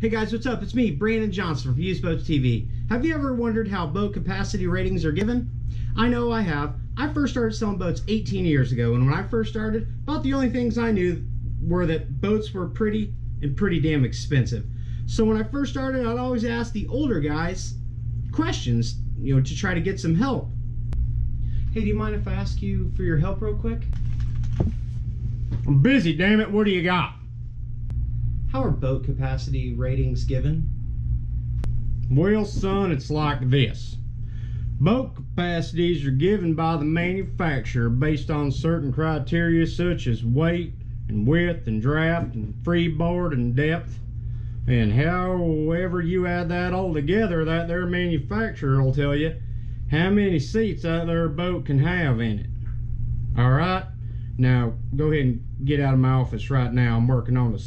Hey guys, what's up? It's me, Brandon Johnson from Used Boats TV. Have you ever wondered how boat capacity ratings are given? I know I have. I first started selling boats 18 years ago, and when I first started, about the only things I knew were that boats were pretty and pretty damn expensive. So when I first started, I'd always ask the older guys questions, you know, to try to get some help. Hey, do you mind if I ask you for your help real quick? I'm busy, damn it. What do you got? How are boat capacity ratings given? Well, son, it's like this. Boat capacities are given by the manufacturer based on certain criteria such as weight and width and draft and freeboard and depth. And however you add that all together, that their manufacturer will tell you how many seats that their boat can have in it. Alright? Now, go ahead and get out of my office right now. I'm working on a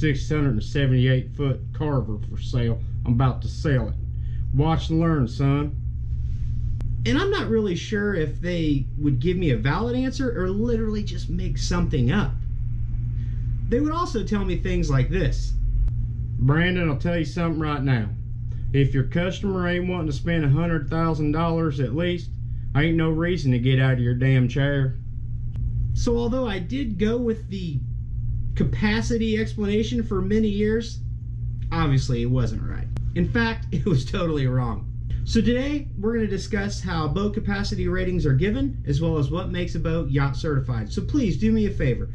678 foot carver for sale. I'm about to sell it. Watch and learn, son. And I'm not really sure if they would give me a valid answer or literally just make something up. They would also tell me things like this Brandon, I'll tell you something right now. If your customer ain't wanting to spend a $100,000 at least, I ain't no reason to get out of your damn chair. So, although I did go with the capacity explanation for many years, obviously it wasn't right. In fact, it was totally wrong. So today we're going to discuss how boat capacity ratings are given, as well as what makes a boat yacht certified. So please do me a favor.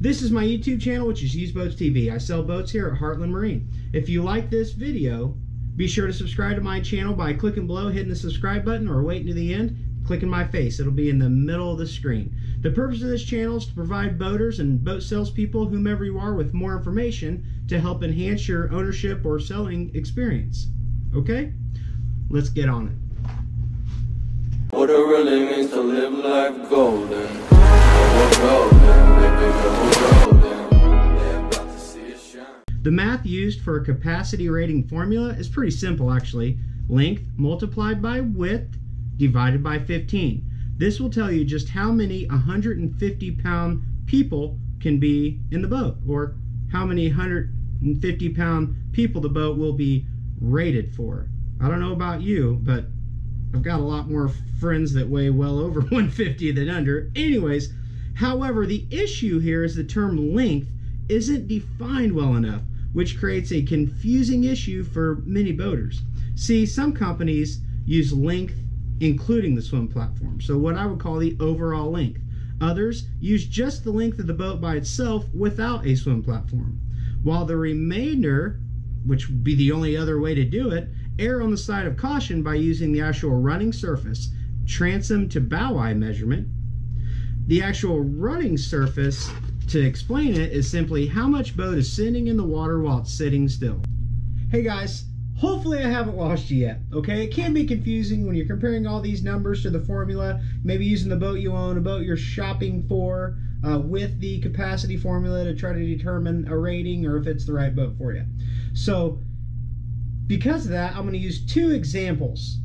This is my YouTube channel, which is Used Boats TV. I sell boats here at Heartland Marine. If you like this video, be sure to subscribe to my channel by clicking below, hitting the subscribe button, or waiting to the end, clicking my face. It'll be in the middle of the screen. The purpose of this channel is to provide boaters and boat salespeople, whomever you are, with more information to help enhance your ownership or selling experience. Okay? Let's get on it. What it really means to live life golden. Oh, golden, baby, golden. Yeah, about to see it shine. The math used for a capacity rating formula is pretty simple actually. Length multiplied by width divided by 15. This will tell you just how many 150 pound people can be in the boat or how many 150 pound people the boat will be rated for. I don't know about you, but I've got a lot more friends that weigh well over 150 than under. Anyways, however, the issue here is the term length isn't defined well enough, which creates a confusing issue for many boaters. See, some companies use length including the swim platform, so what I would call the overall length. Others use just the length of the boat by itself without a swim platform, while the remainder, which would be the only other way to do it, err on the side of caution by using the actual running surface, transom to bow eye measurement. The actual running surface, to explain it, is simply how much boat is sitting in the water while it's sitting still. Hey guys, hopefully I haven't lost you yet, okay? It can be confusing when you're comparing all these numbers to the formula, maybe using the boat you own, a boat you're shopping for, uh, with the capacity formula to try to determine a rating or if it's the right boat for you. So, because of that, I'm going to use two examples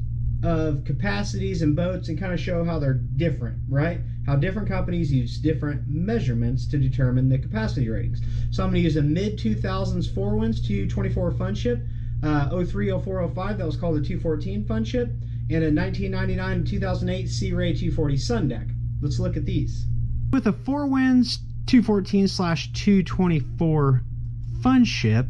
of capacities and boats and kind of show how they're different, right? How different companies use different measurements to determine the capacity ratings. So I'm going to use a mid 2000s Four Winns 224 fun ship, uh, 03, 04, 05, that was called the 214 fun ship, and a 1999 and 2008 Sea Ray 240 Sun Deck. Let's look at these. With a Four Winns 214 slash 224 fun ship,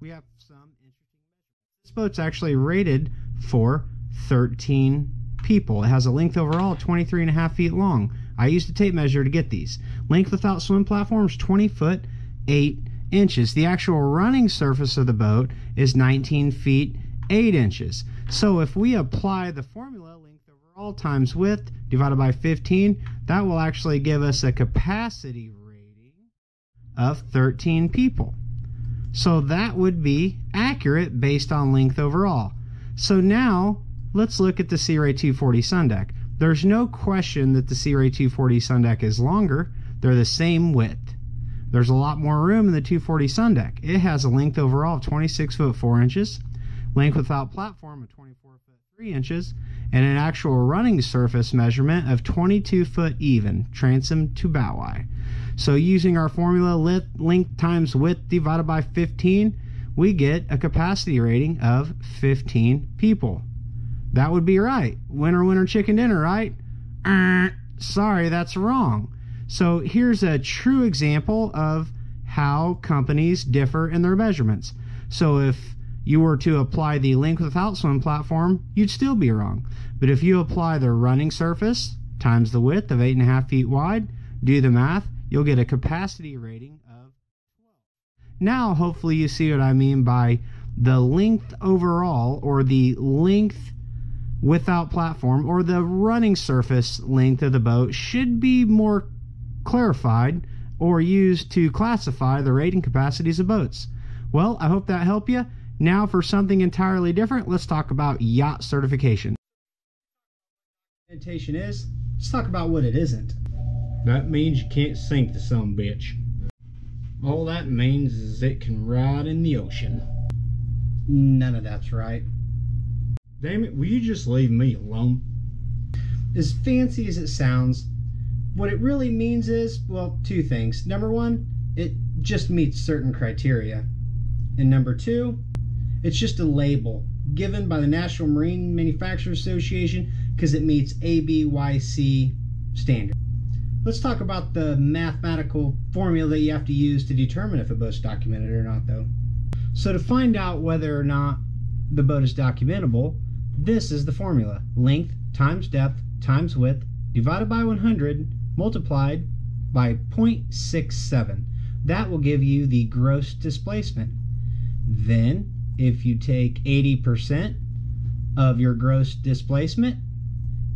we have some interesting measurements. This boat's actually rated for 13 people. It has a length overall of 23 and a half feet long. I used a tape measure to get these. Length without swim platforms 20 foot 8 inches. The actual running surface of the boat is 19 feet 8 inches. So if we apply the formula length overall times width divided by 15, that will actually give us a capacity rating of 13 people. So that would be accurate based on length overall. So now let's look at the Sea Ray 240 Sun Deck. There's no question that the Sea Ray 240 Sun Deck is longer. They're the same width. There's a lot more room in the 240 Sun Deck. It has a length overall of 26 foot 4 inches, length without platform of 24 foot 3 inches, and an actual running surface measurement of 22 foot even, transom to bow eye. So using our formula length times width divided by 15, we get a capacity rating of 15 people. That would be right. Winner, winner, chicken dinner, right? Uh, sorry, that's wrong. So here's a true example of how companies differ in their measurements. So if you were to apply the length without swim platform, you'd still be wrong. But if you apply the running surface times the width of 8.5 feet wide, do the math, you'll get a capacity rating of 12. Now, hopefully, you see what I mean by the length overall, or the length without platform, or the running surface length of the boat should be more clarified or used to classify the rating capacities of boats. Well, I hope that helped you. Now, for something entirely different, let's talk about yacht certification. Documentation is, let's talk about what it isn't. That means you can't sink the some bitch. All that means is it can ride in the ocean. None of that's right. Damn it, will you just leave me alone? As fancy as it sounds, what it really means is, well, two things. Number one, it just meets certain criteria. And number two, it's just a label given by the National Marine Manufacturers Association because it meets ABYC standard. Let's talk about the mathematical formula that you have to use to determine if a boat's documented or not, though. So to find out whether or not the boat is documentable, this is the formula. Length times depth times width divided by 100 multiplied by 0.67. That will give you the gross displacement. Then, if you take 80% of your gross displacement,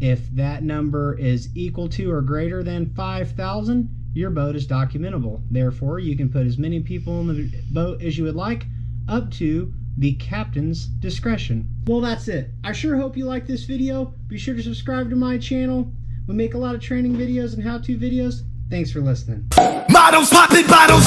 if that number is equal to or greater than 5,000, your boat is documentable. Therefore, you can put as many people in the boat as you would like, up to the captain's discretion. Well, that's it. I sure hope you like this video. Be sure to subscribe to my channel. We make a lot of training videos and how-to videos. Thanks for listening. Models popping bottles.